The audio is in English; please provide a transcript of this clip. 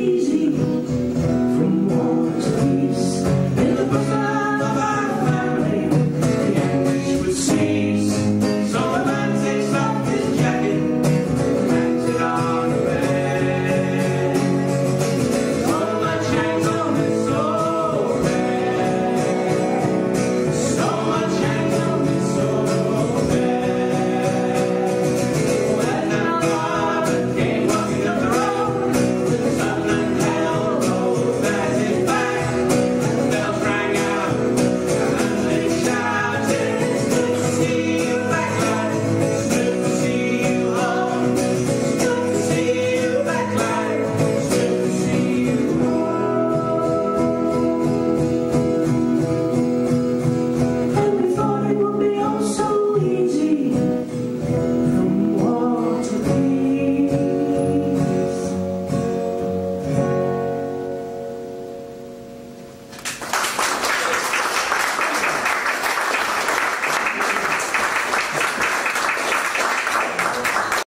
Please.